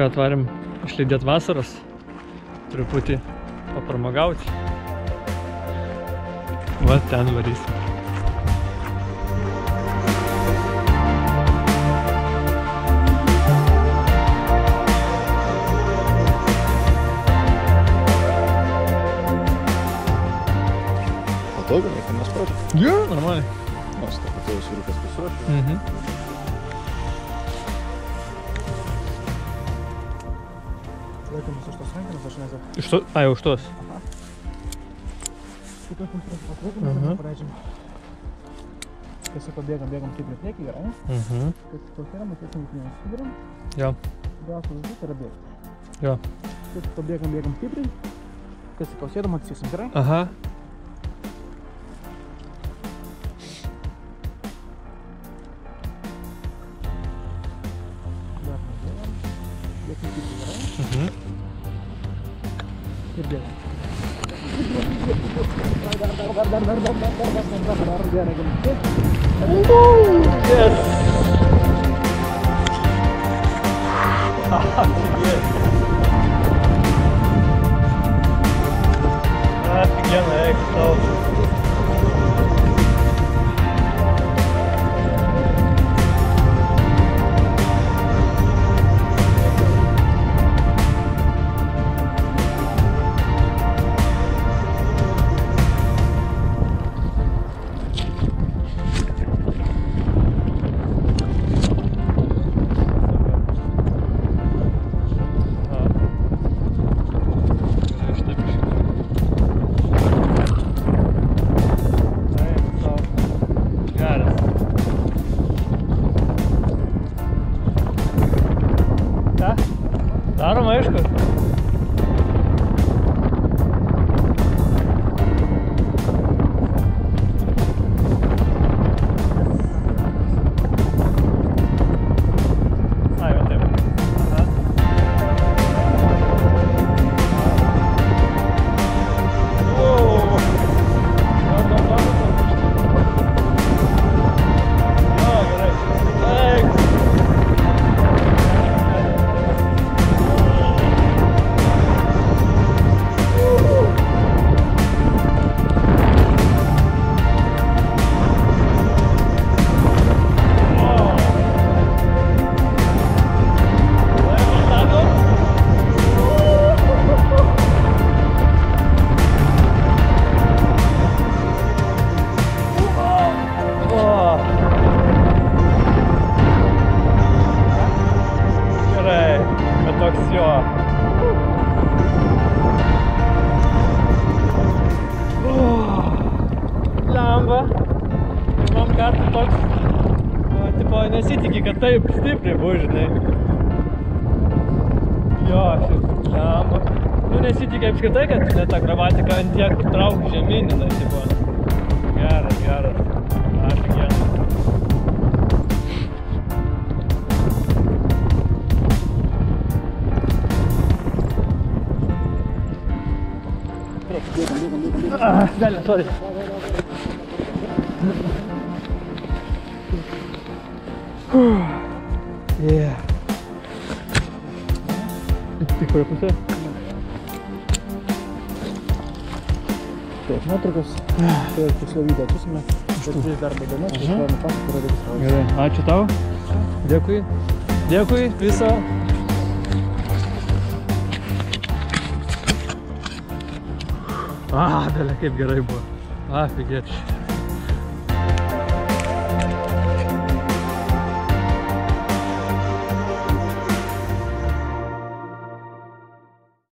ką atvarėm išlydėt vasaros, truputį papramagauti. Va ten varysim. Patogu, nieko nespaudžia. Jo, normaliai. Nors to patogus vyrukas pasiruošė. Mhm. Laikomės už tos rankenos, aš nežinau. Iš to, ai, už tos. Kitos mums turėtų Aha. patraukinti, paleidžiam. Tiesiog pabėgam, bėgam kaip ir priekį, gerai? Mhm. Kad tokia, matėsim, kad nesusidurėm. Jo. Gausiu užduotį yra bėgti. Jo. Tiesiog pabėgam, bėgam stipriai. Tiesiog pausėdam, atsisėsim, gerai? Aha. Dar pabėgam. Bėgam stipriai, gerai? berjalan. Yes. Ah. Darom aišku. Toks jo. Lemba. Pirmam kartui toks, nu, tipo, nesitiki, kad taip stipriai bus, žinai. Jo, šit, lemba. Nu, nesitiki apskritai, kad net gramatiką ant tiek trauk žemyn, jinai, tipo. Geras, geras. Ačiū, Ah, bella, sorry. yeah. Tik kurioje pusėje? Taip, nuotraukas. Tai ir puslovydę atusime. Štai darbo diena, tai štai nupasakai, kur registravosi. Gerai, ačiū tau. Dėkui. Dėkui, viso. A, belia kaip gerai buvo. Afigečiai.